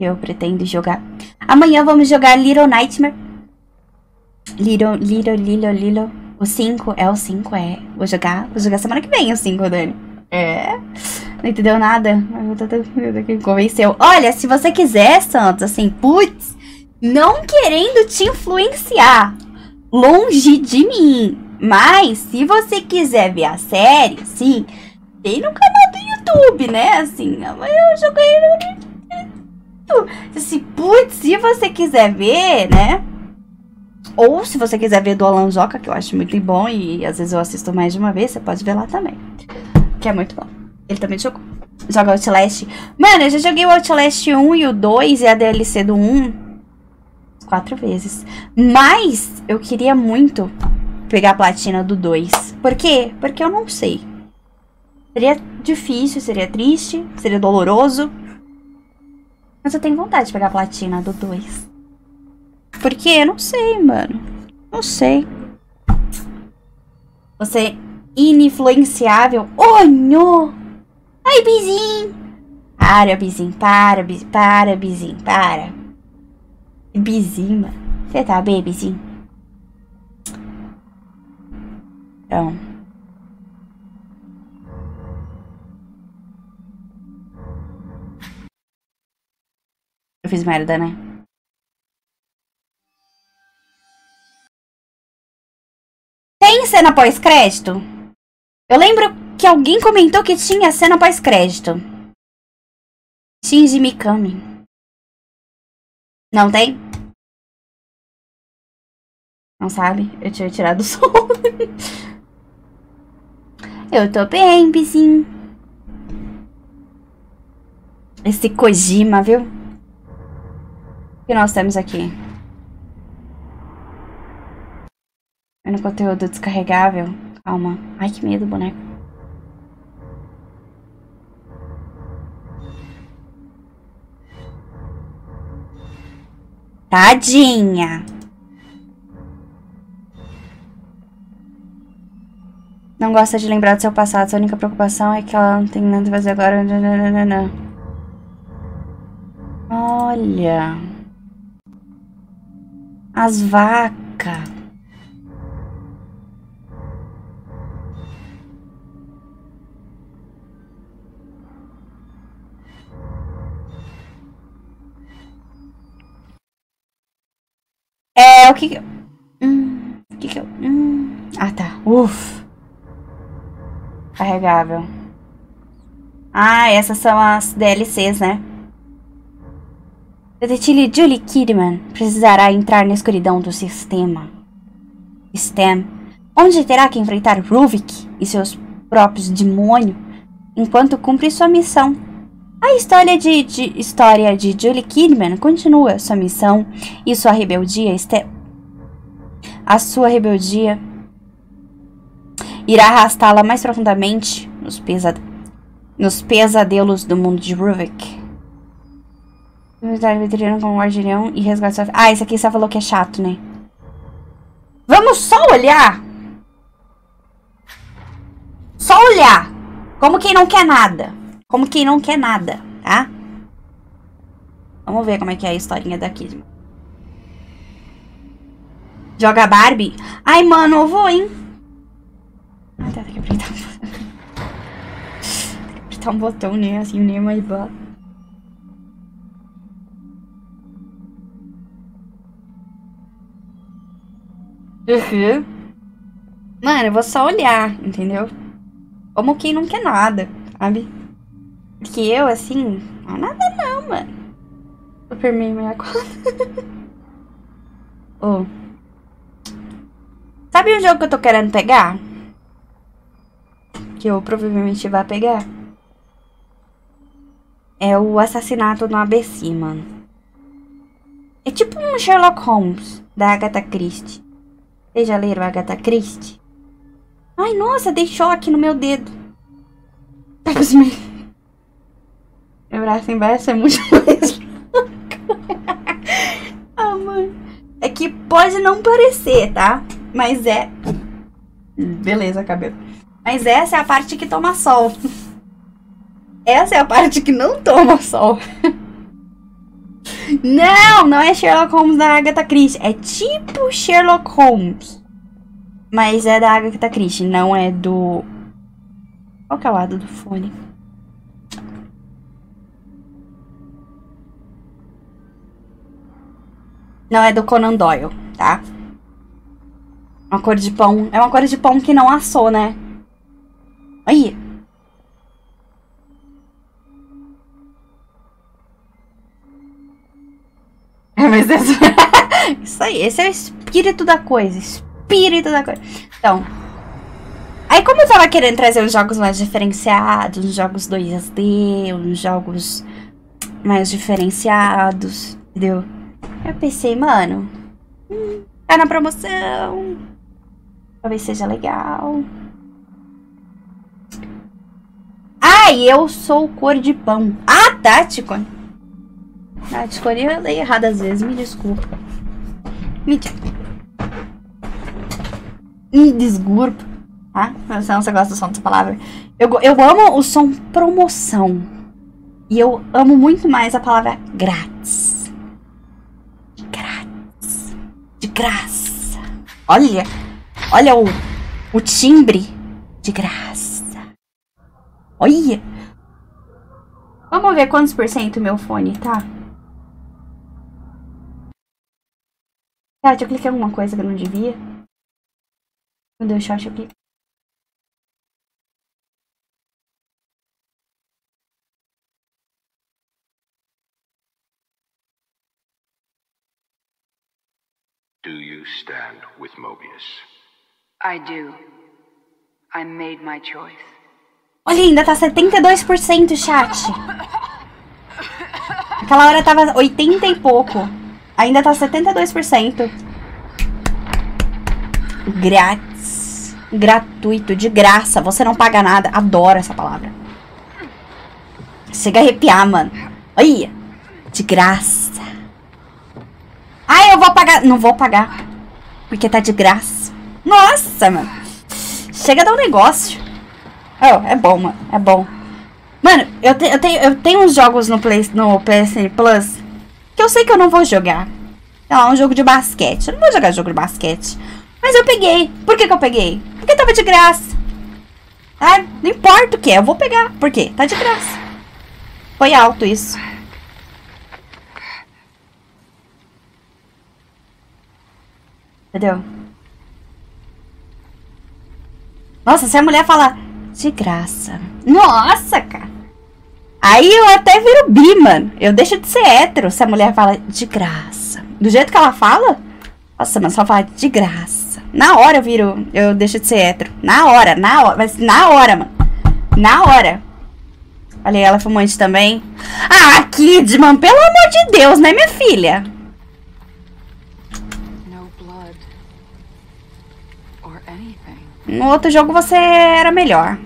Eu pretendo jogar. Amanhã vamos jogar Little Nightmare. Little, Little, Little, Little. O 5, é o 5, é. Vou jogar, vou jogar semana que vem o 5, Dani. É. Não entendeu nada? Me convenceu. Olha, se você quiser, Santos, assim, putz, não querendo te influenciar, longe de mim. Mas, se você quiser ver a série, sim, tem no canal do YouTube, né? Assim, eu joguei Putz, se você quiser ver, né? Ou se você quiser ver do Alan Joca, que eu acho muito bom e às vezes eu assisto mais de uma vez, você pode ver lá também. Que é muito bom. Ele também jogou. Joga Outlast. Mano, eu já joguei o Outlast 1 e o 2 e a DLC do 1 quatro vezes. Mas eu queria muito pegar a platina do 2. Por quê? Porque eu não sei. Seria difícil, seria triste, seria doloroso. Mas eu tenho vontade de pegar a platina do 2. Porque eu não sei, mano. Não sei. Você ininfluenciável. Onho! Ai, Bizinho! Para, Bizinho, para, Bizinho, para, Bizinho, para. Bizinho, mano. Você tá bem, Bizinho? Então. Eu fiz merda, né? Tem cena pós-crédito? Eu lembro que alguém comentou que tinha cena pós-crédito. Shinji Mikami. Não tem? Não sabe? Eu tinha tirado o som. Eu tô bem, vizinho. Esse Kojima, viu? Que nós temos aqui? Vendo conteúdo descarregável. Calma. Ai, que medo, boneco. Tadinha. Não gosta de lembrar do seu passado. Sua única preocupação é que ela não tem nada a fazer agora. Olha. As vacas. É, o que que eu... Hum, o que que eu... Hum... Ah, tá. Uf. Carregável. Ah, essas são as DLCs, né? Detetive Julie Kidman precisará entrar na escuridão do sistema. STEM, onde terá que enfrentar Ruvik e seus próprios demônios enquanto cumpre sua missão a história de, de, história de Julie Kidman continua sua missão e sua rebeldia. Este, a sua rebeldia irá arrastá-la mais profundamente nos, nos pesadelos do mundo de Ruvik. Veterano como guardião e resgate. Ah, esse aqui você falou que é chato, né? Vamos só olhar! Só olhar! Como quem não quer nada. Como quem não quer nada, tá? Vamos ver como é que é a historinha daqui. Joga Barbie? Ai, mano, eu vou, hein? Ai, tá, tem que apertar um botão. tem que apertar um botão, né? Assim, nem mais bota. Uhum. Mano, eu vou só olhar, entendeu? Como quem não quer nada, sabe? Que eu, assim, não é nada não, mano. Superman 64. oh. Sabe um jogo que eu tô querendo pegar? Que eu provavelmente vá pegar? É o Assassinato no ABC, mano. É tipo um Sherlock Holmes, da Agatha Christie. Vocês já leram Agatha Christie? Ai, nossa, dei choque no meu dedo. Tá meu braço embaixo é muito mais Ah, mano. É que pode não parecer, tá? Mas é. Beleza, cabelo. Mas essa é a parte que toma sol. Essa é a parte que não toma sol. Não, não é Sherlock Holmes da Agatha Christie. É tipo Sherlock Holmes. Mas é da Agatha Christie, não é do... Qual que é o lado do fone? Não, é do Conan Doyle, tá? Uma cor de pão. É uma cor de pão que não assou, né? Aí. É, mas esse... isso aí, esse é o espírito da coisa. Espírito da coisa. Então. Aí, como eu tava querendo trazer uns jogos mais diferenciados, uns jogos 2D, uns jogos mais diferenciados, entendeu? Eu pensei, mano, hum, tá na promoção. Talvez seja legal. Ah, eu sou cor de pão. Ah, tá, Ticone. Ah, Ticone, eu dei errado às vezes, me desculpa. Me, me desculpa, tá? Se não você gosta do som dessa palavra. Eu, eu amo o som promoção. E eu amo muito mais a palavra grátis. Grátis. De graça. Olha. Olha o, o timbre de graça. Olha. Vamos ver quantos por cento meu fone tá. Tati, eu cliquei em alguma coisa que eu não devia. Meu Deus, short, eu cliquei. Do you stand with Mobius? I do. I made my choice. Olha, ainda tá 72% chat. Aquela hora tava 80 e pouco. Ainda tá 72%. Grátis. Gratuito, de graça. Você não paga nada. Adoro essa palavra. Chega a arrepiar, mano. Olha. De graça. Ah, eu vou pagar. Não vou pagar. Porque tá de graça. Nossa, mano. Chega a dar um negócio. Oh, é bom, mano. É bom. Mano, eu, te, eu, tenho, eu tenho uns jogos no, Play, no Plus que eu sei que eu não vou jogar. É um jogo de basquete. Eu não vou jogar jogo de basquete. Mas eu peguei. Por que, que eu peguei? Porque tava de graça. Ah, não importa o que, eu vou pegar. Por quê? Tá de graça. Foi alto isso. Entendeu? Nossa, se a mulher falar de graça. Nossa, cara. Aí eu até viro bi, mano. Eu deixo de ser hétero se a mulher fala de graça. Do jeito que ela fala. Nossa, mas só fala de graça. Na hora eu viro. Eu deixo de ser hétero. Na hora, na hora. Mas na hora, mano. Na hora. Olha ela é fumante também. Ah, Kidman, pelo amor de Deus, né, minha filha? No outro jogo você era melhor.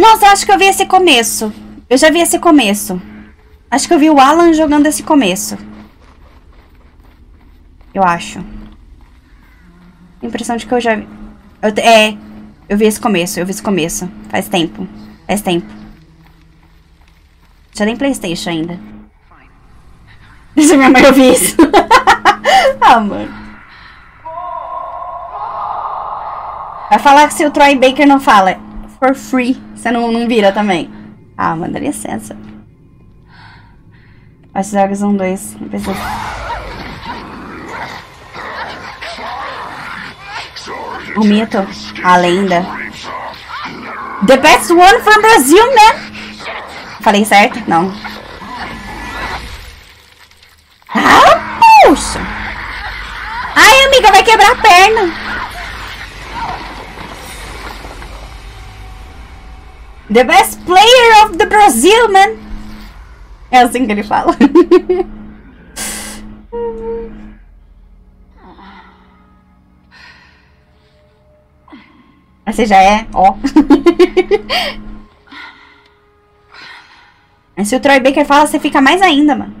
Nossa, acho que eu vi esse começo. Eu já vi esse começo. Acho que eu vi o Alan jogando esse começo. Eu acho. Impressão de que eu já vi. Eu, é, eu vi esse começo, eu vi esse começo. Faz tempo. Faz tempo. Já nem Playstation ainda. Deixa minha mãe ouvir isso. ah, mano. Vai falar que se o Troy Baker não fala for free, você não, não vira também. Ah, mano, dá licença. Watch Dogs 1, 2. Não precisa. O mito, a lenda. The best one from Brazil, né? Falei certo? Não. Ah, puxa! Ai, amiga, vai quebrar a perna. The best player of the Brazil, man. É assim que ele fala. Você já é, ó. Mas se o Troy Baker fala, você fica mais ainda, mano.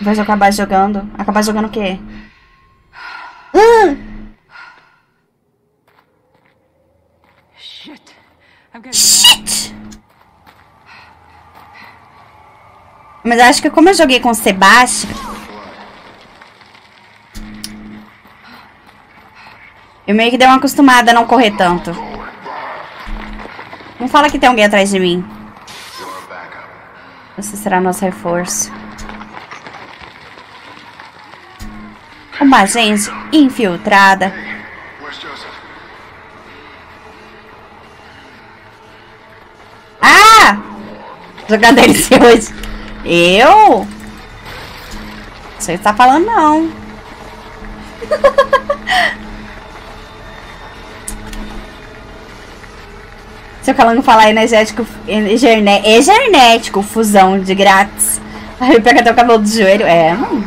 Eu acabar jogando. Acabar jogando o quê? Ah! Shit. I'm getting Shit! Mas acho que como eu joguei com o Sebastian. Eu meio que dei uma acostumada a não correr tanto. Não fala que tem alguém atrás de mim. Você será nosso reforço. Uma agente infiltrada. Jogar DLC hoje. Eu? Você tá falando não. Se o Calango falar energético, energerne- energético, fusão de grátis. Aí pega até o cabelo do joelho. É, mano.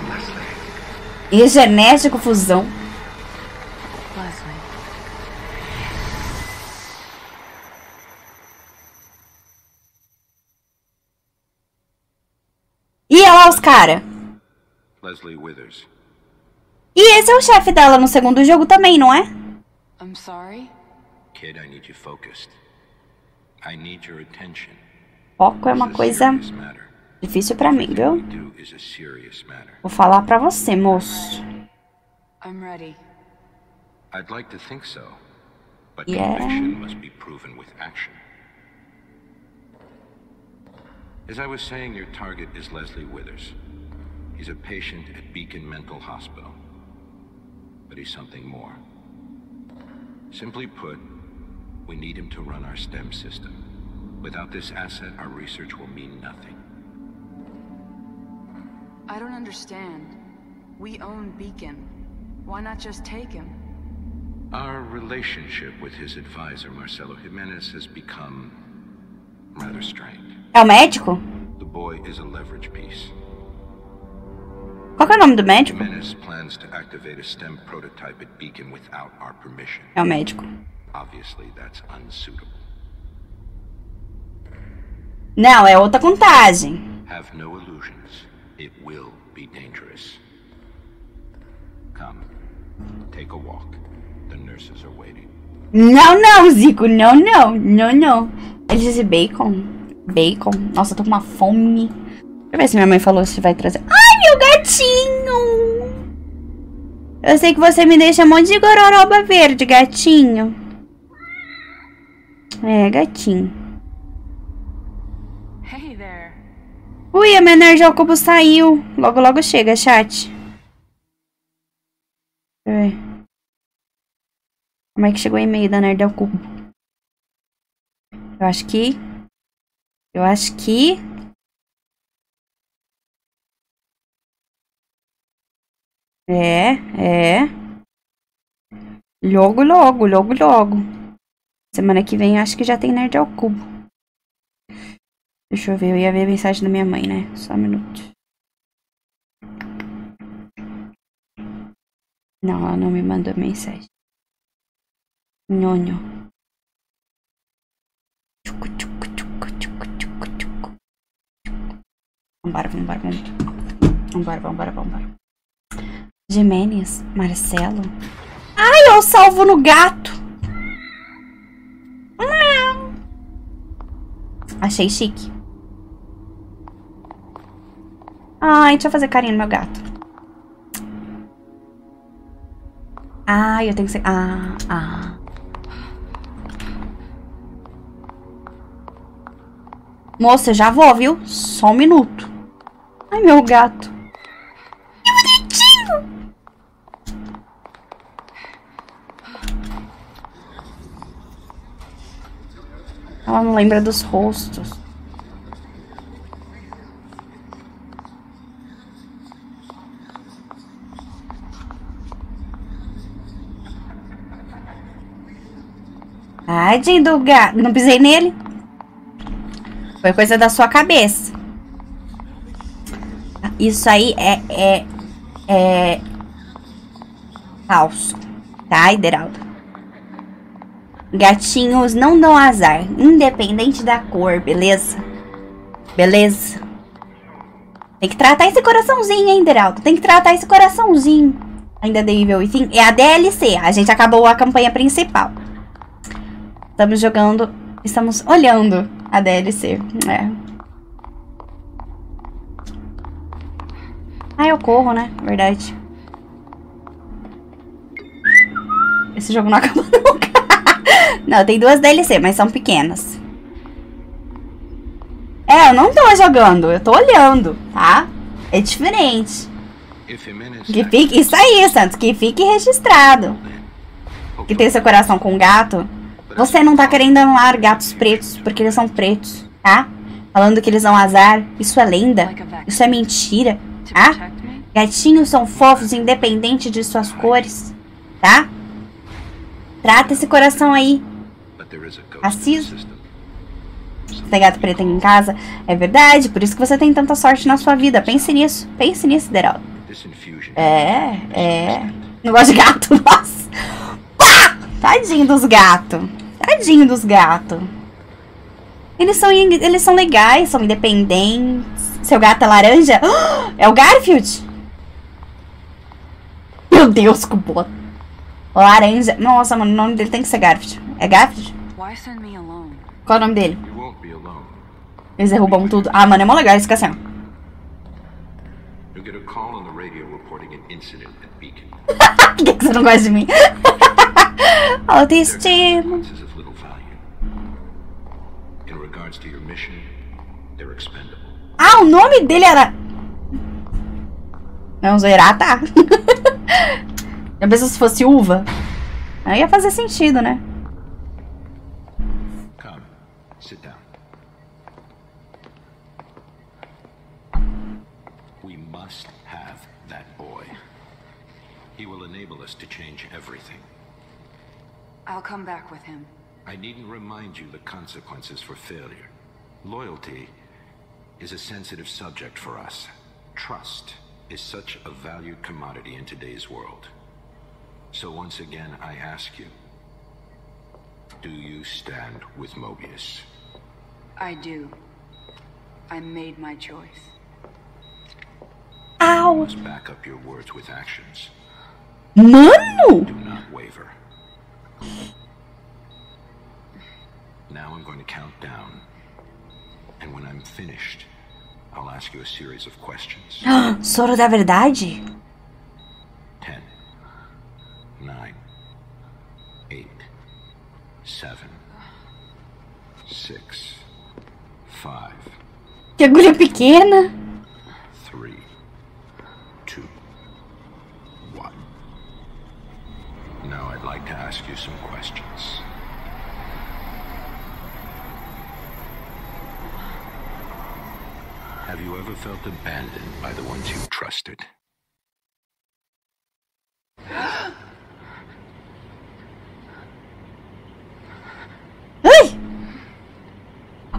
Energético, fusão. Leslie. E olha lá os cara. Leslie Withers. E esse é o chefe dela no segundo jogo também, não é? I'm sorry. Kid, I need you focused. I need your attention. Foco é uma coisa serious matter. difícil pra mim, viu? Vou falar pra você, moço. I'm ready. I'd like to think so, but Yeah. conviction must be proven with action. As I was saying, your target is Leslie Withers. He's a patient at Beacon Mental Hospital. But he's something more. Simply put, we need him to run our STEM system. Without this asset, our research will mean nothing. I don't understand. We own Beacon. Why not just take him? Our relationship with his advisor, Marcelo Jimenez, has become rather strained. É o médico? Qual é o nome do médico? É o médico. Não, é outra contagem. Have no illusions. It will be dangerous. Come, take a walk. The nurses are waiting. Não, não, Zico. Não, não. Não, não. Ele disse bacon. Bacon. Nossa, eu tô com uma fome. Deixa eu ver se minha mãe falou se vai trazer. Ai, meu gatinho! Eu sei que você me deixa um monte de gororoba verde, gatinho. É, gatinho. Hey there. Ui, a minha energia ao cubo saiu. Logo, logo chega, chat. Deixa eu ver. Como é que chegou o e-mail da Nerd ao Cubo? Eu acho que. Eu acho que. É, é. Logo, logo, logo, logo. Semana que vem acho que já tem Nerd ao Cubo. Deixa eu ver, eu ia ver a mensagem da minha mãe, né? Só um minuto. Não, ela não me mandou mensagem. Nhonho. Vambora, vambora, vambora. Vambora, vambora, vambora. Jimenez, Marcelo. Ai, eu salvo no gato. Achei chique. Ai, deixa eu fazer carinho no meu gato. Ai, eu tenho que ser. Ah, ah. Moça, já vou, viu? Só um minuto. Ai, meu gato. Que bonitinho! Ela não lembra dos rostos. Tadinho do gato. Não pisei nele. Foi coisa da sua cabeça. Isso aí é, é, é falso. Tá, Ideraldo? Gatinhos não dão azar, independente da cor, beleza? Beleza? Tem que tratar esse coraçãozinho, hein, Deraldo? Tem que tratar esse coraçãozinho. Ainda The Evil Within. É a DLC. A gente acabou a campanha principal. Estamos jogando... Estamos olhando a DLC. É. Ah, eu corro, né? Verdade. Esse jogo não acabou nunca. não, tem duas DLC, mas são pequenas. É, eu não tô jogando, eu tô olhando, tá? É diferente. Que fique, isso aí, Santos, que fique registrado. Que tem seu coração com gato. Você não tá querendo anular gatos pretos, porque eles são pretos, tá? Falando que eles dão azar. Isso é lenda. Isso é mentira, tá? Gatinhos são fofos, independente de suas cores, tá? Trata esse coração aí. Você tem gato preto em casa? É verdade, por isso que você tem tanta sorte na sua vida. Pense nisso. Pense nisso, Deraldo. É, é. Não gosto de gato, nossa. Pá! Tadinho dos gatos. Tadinho dos gatos. Eles são, eles são legais, são independentes. Seu gato é laranja? É o Garfield? Meu Deus, que bota. Laranja. Nossa, mano, o nome dele tem que ser Garfield. É Garfield? Qual é o nome dele? Eles derrubam tudo. Ah, mano, é mó legal, fica assim, ó. Por que, que você não gosta de mim? Autoestima. Ah, o nome dele era... Não, Zoeira, tá. Já pensou se fosse uva? Aí ia fazer sentido, né? Come, sit down. We must have that boy. He will enable us to change everything. I'll come back with him. I needn't remind you the consequences for failure. Loyalty is a sensitive subject for us. Trust is such a valued commodity in today's world. So once again, I ask you, do you stand with Mobius? I do. I made my choice. Ow! You must back up your words with actions. Mano! Do not waver. Now I'm going to count down. And when I'm finished, I'll ask you a series of questions. Soro da verdade? Ten. nine, eight, seven, six, five. Que agulha pequena. Three, two, one. Now I'd like to ask you some questions. Have you ever felt abandoned by the ones you trusted?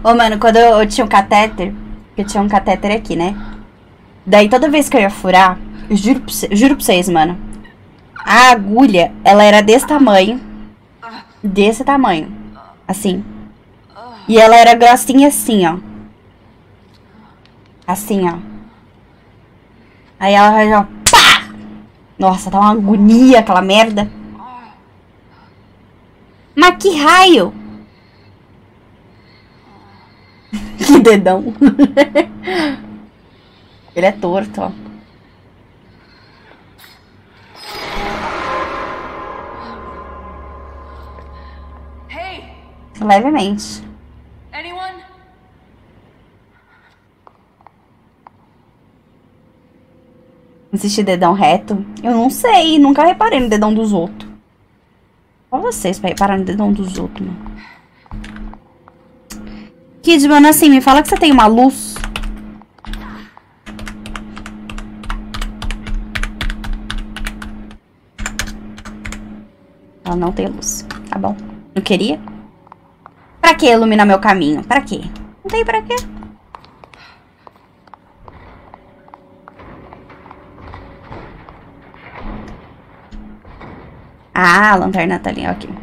Ô, mano, quando eu, eu, tinha um catéter, eu tinha um catéter aqui, né? Daí toda vez que eu ia furar, eu juro pra, juro pra vocês, mano. A agulha, ela era desse tamanho. Desse tamanho. Assim. E ela era grossinha assim, ó. Assim, ó. Aí ela já. Pá! Nossa, tá uma agonia aquela merda. Mas que raio! que dedão. Ele é torto, ó. Hey. Levemente. Anyone? Existe dedão reto? Eu não sei, nunca reparei no dedão dos outros. Só vocês pra reparar no dedão dos outros, mano. Kid, mano, assim, me fala que você tem uma luz. Ela não tem luz. Tá bom. Não queria? Pra que iluminar meu caminho? Pra quê? Não tem pra quê. Ah, a lanterna tá ali, ok.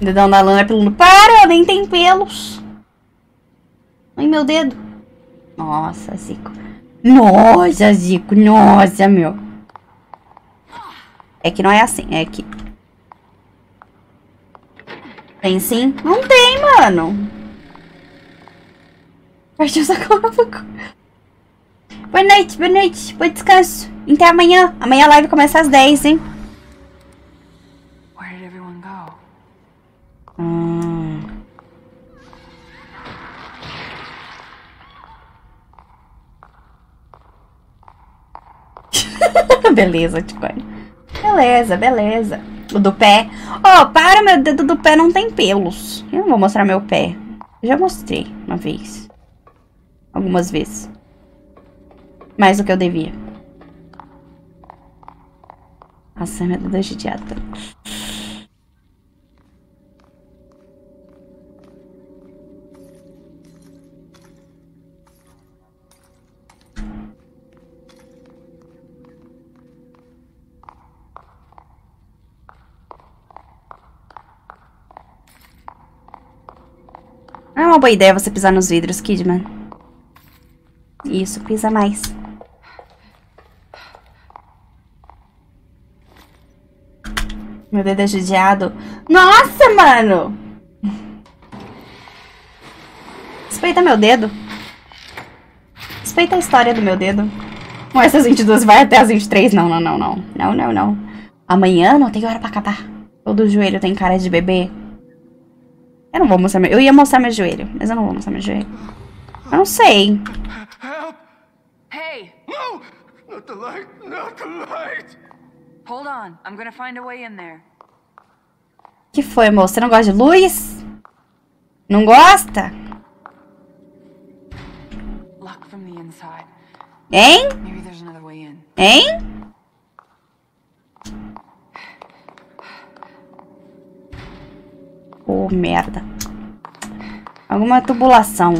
Dedão da lã é peludo. Para, nem tem pelos. meu dedo. Nossa, Zico. Nossa, Zico. Nossa, meu. É que não é assim. É que... Tem sim? Não tem, mano. Partiu sarcófago. Boa noite, boa noite. Bom descanso. Até amanhã. Amanhã a live começa às 10, hein? Hum. beleza, Ticone. Beleza, beleza. O do pé. Oh, para, meu dedo do pé não tem pelos. Eu não vou mostrar meu pé. já mostrei uma vez. Algumas vezes. Mais do que eu devia. Nossa, meu dedo é judiado. Uma boa ideia você pisar nos vidros, Kidman. Isso, pisa mais. Meu dedo é judiado. Nossa, mano! Respeita meu dedo. Respeita a história do meu dedo. Com essas 22 vai até as 23. Não, não, não, não. Não, não, não. Amanhã não tem hora pra acabar. Todo joelho tem cara de bebê. Eu não vou mostrar meu... Eu ia mostrar meu joelho, mas eu não vou mostrar meu joelho. Eu não sei. Help! Hey! No! Not the light! Not the light! Hold on. I'm gonna find a way in there. Que foi, moço? Você não gosta de luz? Não gosta? Inside. Hein? Hein? Oh, merda. Alguma tubulação.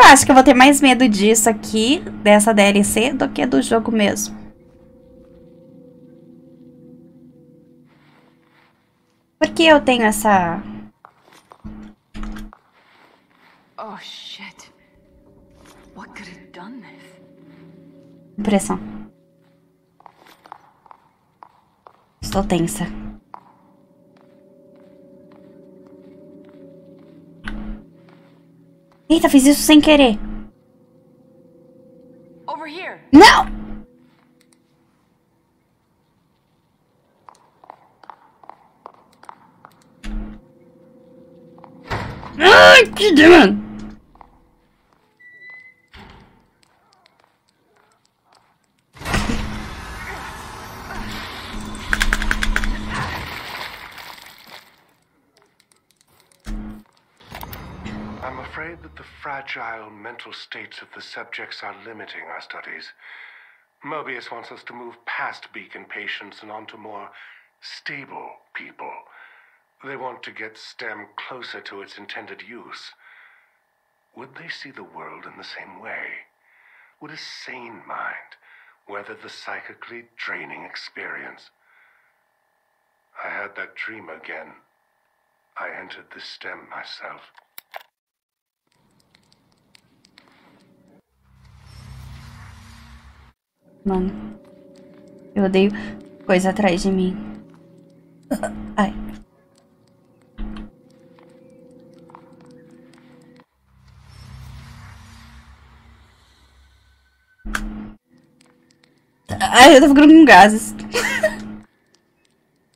Eu acho que eu vou ter mais medo disso aqui, dessa DLC, do que do jogo mesmo? Por que eu tenho essa... Oh, shit. What could have done this? Impressão. Estou tensa. Eita, fiz isso sem querer. Over here. Não! Ai, que demônio! Fragile mental states of the subjects are limiting our studies. Mobius wants us to move past beacon patients and onto more stable people. They want to get STEM closer to its intended use. Would they see the world in the same way? Would a sane mind weather the psychically draining experience? I had that dream again. I entered the STEM myself. Mano. Eu odeio coisa atrás de mim. Ai. Ai, eu tô ficando com gases.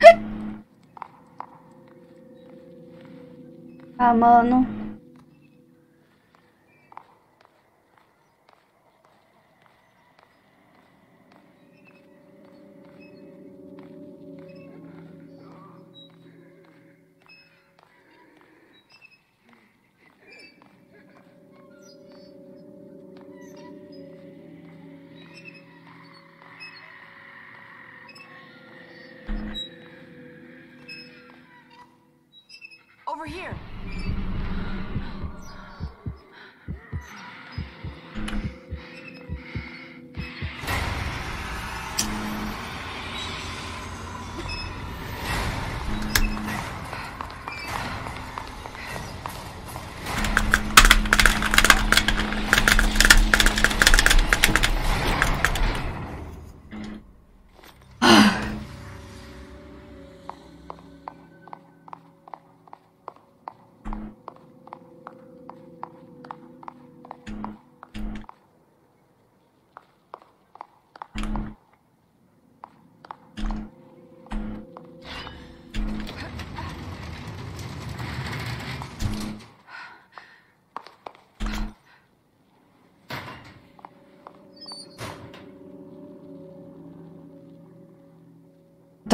ah, mano.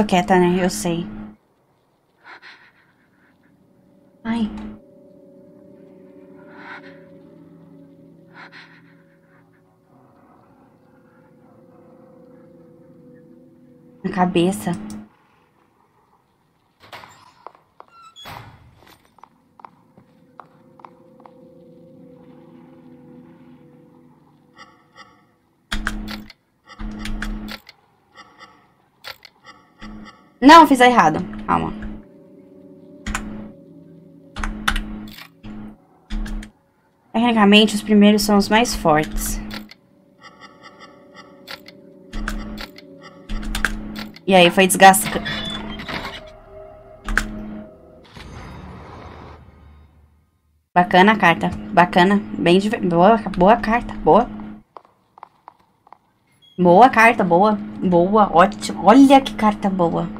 Tô quieta, né? Eu sei. Ai. Na cabeça. Não, fiz errado. Calma. Tecnicamente, os primeiros são os mais fortes. E aí, foi desgastando. Bacana a carta. Bacana. Bem de... Boa, boa carta. Boa. Boa carta, boa. Boa, ótimo. Olha que carta boa.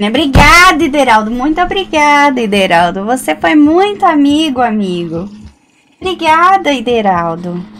Obrigada, Ideraldo. Muito obrigada, Ideraldo. Você foi muito amigo, amigo. Obrigada, Ideraldo.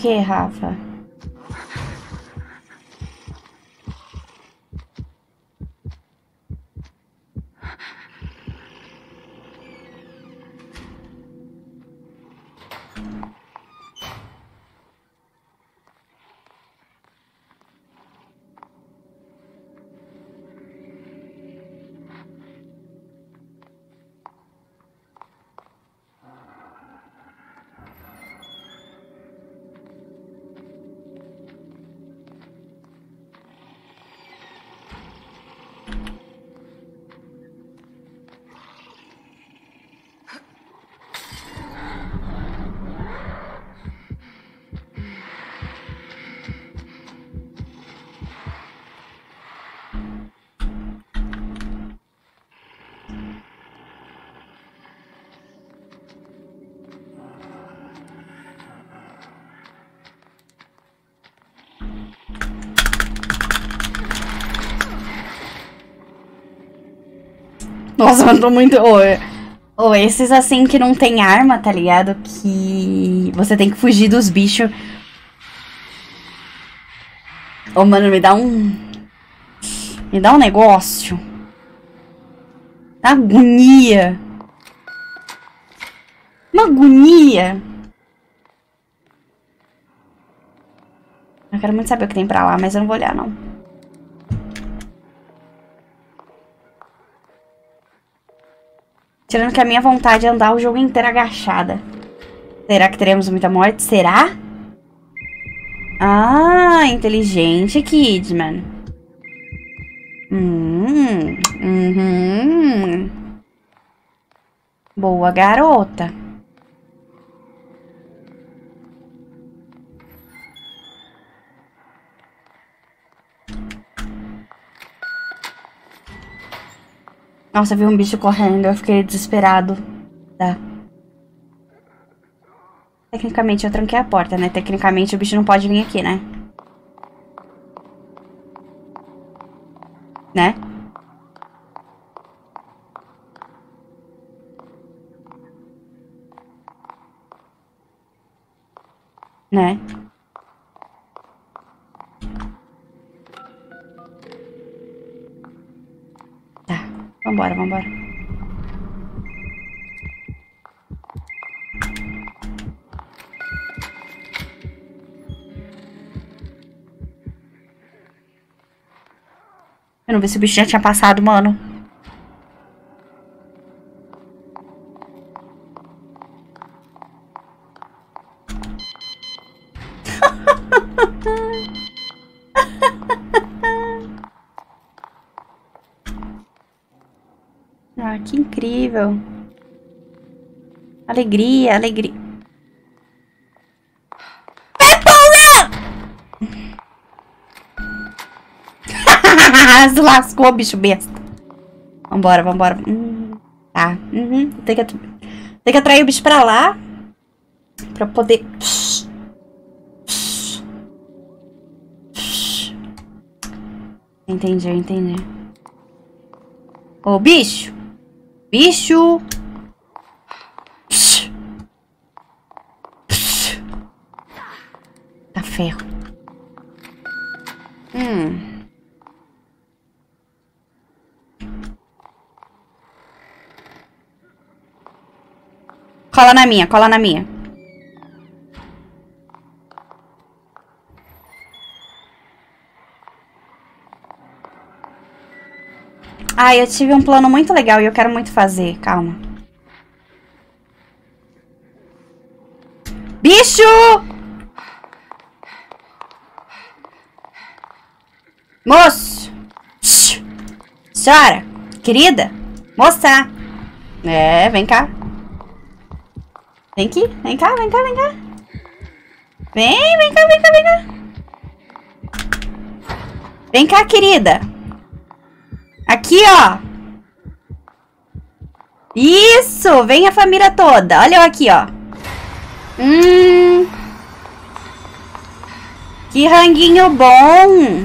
Que, Rafa? Nossa, tô muito. Ô, ô, esses assim que não tem arma, tá ligado? Que você tem que fugir dos bichos. Ô, mano, me dá um. Me dá um negócio. Agonia. Uma agonia. Eu quero muito saber o que tem pra lá, mas eu não vou olhar, não. Tirando que a minha vontade é andar o jogo inteiro agachada. Será que teremos muita morte? Será? Ah, inteligente, Kidman. Hum, uhum. Boa, garota. Nossa, vi um bicho correndo, eu fiquei desesperado. Tá. Tecnicamente eu tranquei a porta, né? Tecnicamente o bicho não pode vir aqui, né? Né? Né? Vambora, vambora. Eu não vi se o bicho já tinha passado, mano. Incrível. Alegria, alegria. Se lascou, bicho besta. Vambora, vambora. Hum, tá. Uhum. Tem, que, tem que atrair o bicho pra lá. Pra poder... Entendi, entendi. Ô, bicho. Bicho. Tá ferro. Hum. Cola na minha, cola na minha. Ah, eu tive um plano muito legal e eu quero muito fazer. Calma. Bicho! Moço! Senhora! Querida! Moça! É, vem cá. Vem aqui, vem cá, vem cá, vem cá. Vem, vem cá, vem cá, vem cá. Vem cá, querida. Aqui, ó. Isso, vem a família toda. Olha eu aqui, ó. Hum. Que ranguinho bom.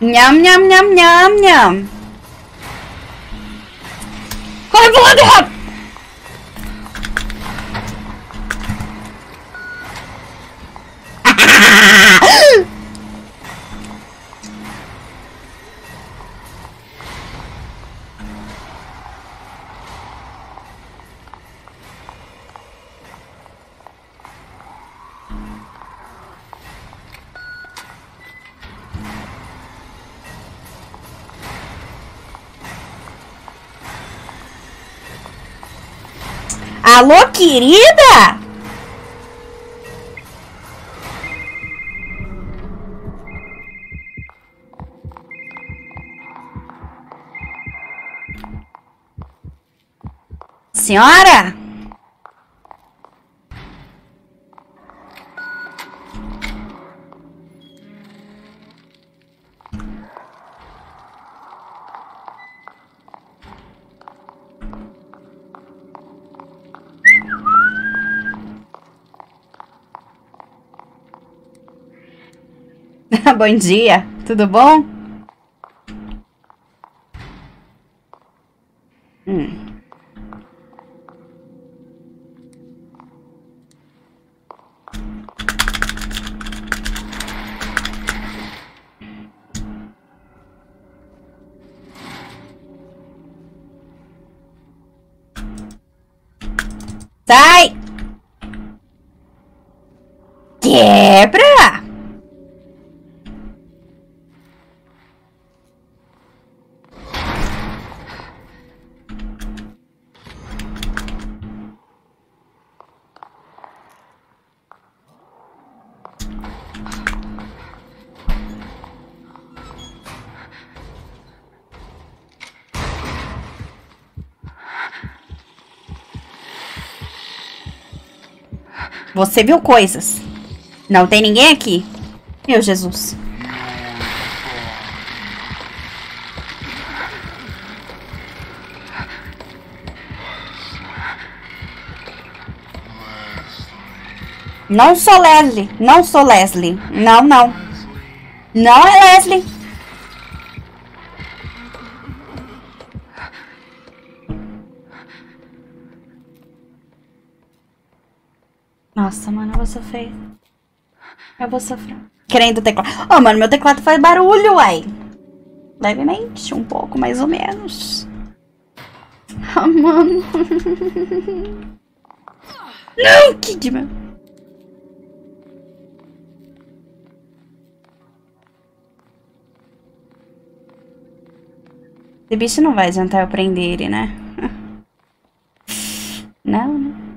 Nham, nham, nham, nham, nham. Corre pro lado. Alô, querida? Senhora? Bom dia, tudo bom? Você viu coisas. Não tem ninguém aqui. Meu Jesus. Não sou Leslie. Não sou Leslie. Não, não. Não é Leslie. Nossa, mano, eu vou sofrer. Eu vou sofrer. Querendo teclado. Oh, mano, meu teclado faz barulho, uai. Levemente, um pouco, mais ou menos. Ah, mano. Não, Kidman. Esse bicho não vai adiantar eu prender ele, né? Não, né?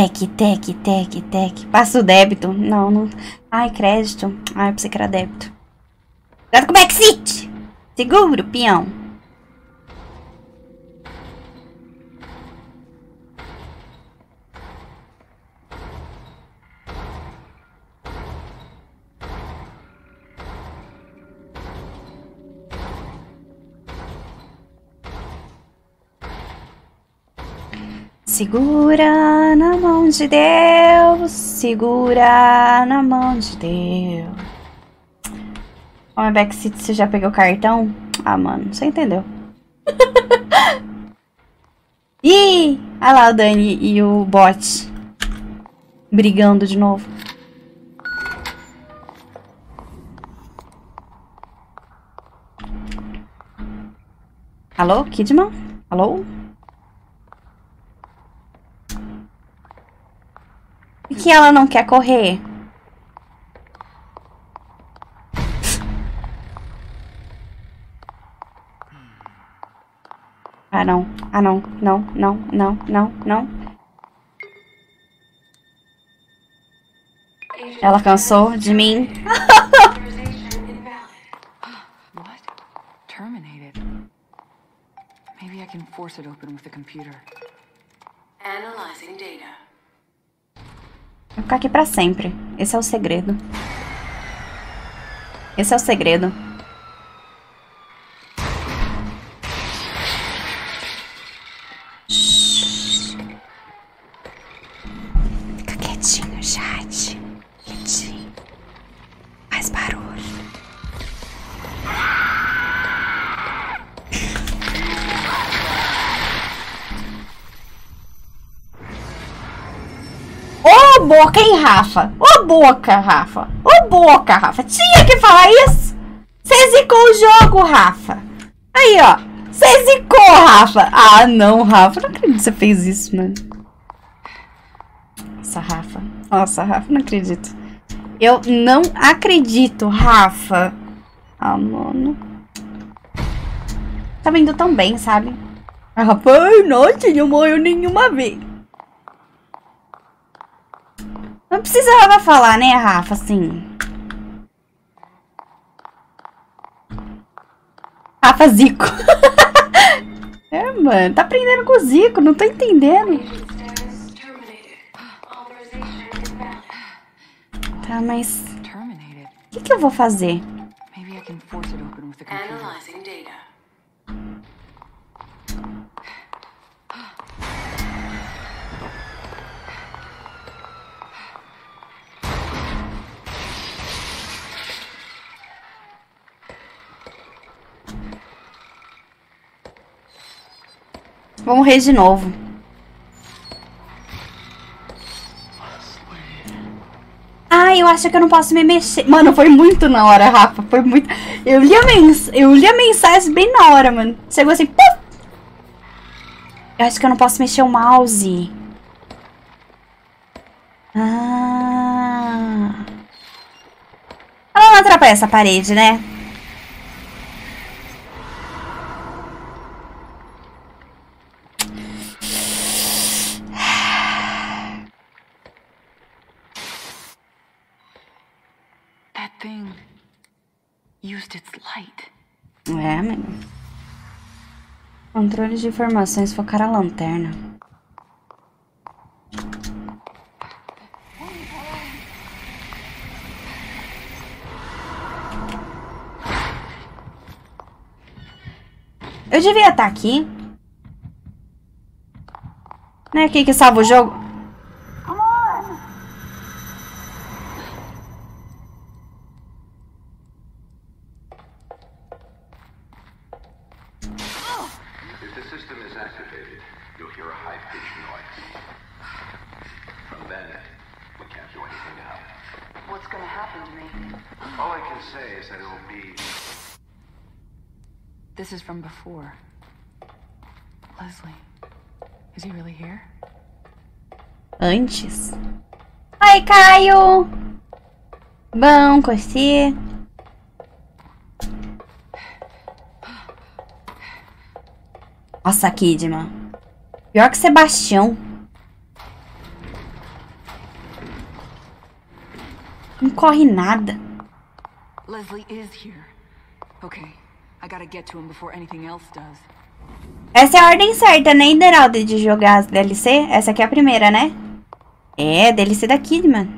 Tec, tec, tec, tec. Passa o débito. Não, não. Ai, crédito. Ai, pensei que era débito. Cuidado com o backseat! Seguro, peão. Segura na mão de Deus, segura na mão de Deus. Ó, oh, backseat, você já pegou o cartão? Ah, mano, você entendeu. Ih, olha lá o Dani e o bot brigando de novo. Alô, Kidman? Alô? Que ela não quer correr? Ah, não. Ah, não. Não, não, não, não, não. Ela cansou de mim. Maybe I can force it open with the computer. Analyzing data. Vou ficar aqui pra sempre. Esse é o segredo. Esse é o segredo. Boca, hein, Rafa? Ô boca, Rafa. Ô boca, Rafa. Tinha que falar isso. Você zicou o jogo, Rafa. Aí, ó. Você zicou, Rafa. Ah, não, Rafa. Não acredito que você fez isso, mano. Nossa, Rafa. Nossa, Rafa, não acredito. Eu não acredito, Rafa. Ah, mano. Tá indo tão bem, sabe? Rapaz, nossa, não morreu nenhuma vez. Não precisava falar, né, Rafa, assim. Rafa Zico. é, mano, tá aprendendo com o Zico, não tô entendendo. Tá, mas o que, que eu vou fazer? Maybe I Vou morrer de novo. Ai, eu acho que eu não posso me mexer. Mano, foi muito na hora, Rafa. Foi muito. Eu li a, mens... eu li a mensagem bem na hora, mano. Chegou assim. Puf! Eu acho que eu não posso mexer o mouse. Ah. Ela não atrapalha essa parede, né? That thing used its light. É, menino. Controle de informações, focar a lanterna. Eu devia estar aqui. Não é aqui que salva o jogo? If the system is activated, you'll hear a high-pitched noise. From then, we can't do anything to help. What's gonna happen to me? All I can say is that it'll be This is from before. Leslie. Is he really here? Antes. Oi, Caio! Bom, curti. Nossa, Kidman. Pior que Sebastião. Não corre nada. Leslie is here. Okay, I gotta get to him before anything else does. Essa é a ordem certa, né, Hideraldo, de jogar as DLC? Essa aqui é a primeira, né? É, DLC da Kidman.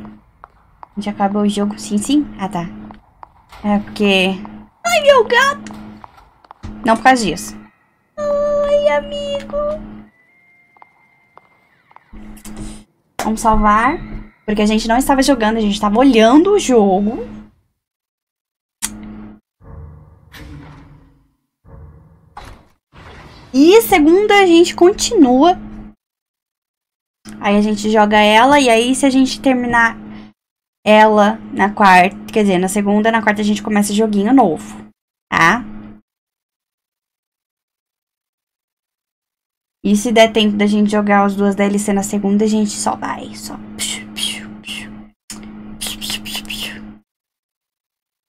A gente acabou o jogo, sim, sim? Ah, tá. É porque... Ai, meu gato! Não por causa disso. Amigo. Vamos salvar. Porque a gente não estava jogando, a gente estava olhando o jogo. E segunda a gente continua. Aí a gente joga ela e aí se a gente terminar ela na quarta, quer dizer, na segunda, na quarta a gente começa joguinho novo, tá? E se der tempo da gente jogar as duas DLC na segunda, a gente só vai, só.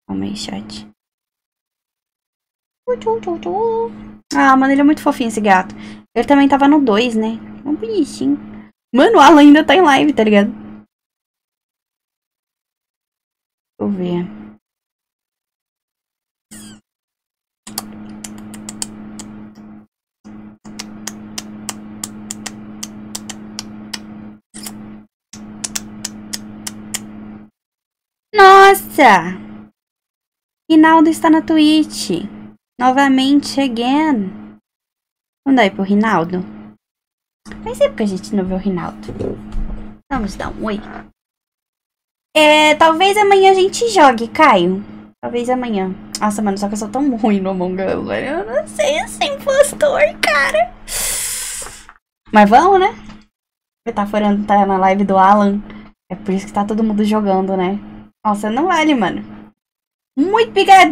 Calma aí, chat. Ah, mano, ele é muito fofinho esse gato. Ele também tava no 2, né? Um bonitinho. Mano, o Alan ainda tá em live, tá ligado? Deixa eu ver. Nossa! Rinaldo está na Twitch. Novamente, again. Vamos aí pro Rinaldo. Faz tempo que a gente não vê o Rinaldo. Vamos dar um oi. É, talvez amanhã a gente jogue, Caio. Talvez amanhã. Nossa, mano, só que eu sou tão ruim no Among Us, velho. Eu não sei ser impostor, cara. Mas vamos, né? Ele furando, tá na live do Alan. É por isso que tá todo mundo jogando, né? Nossa, não vale, mano. Muito obrigado,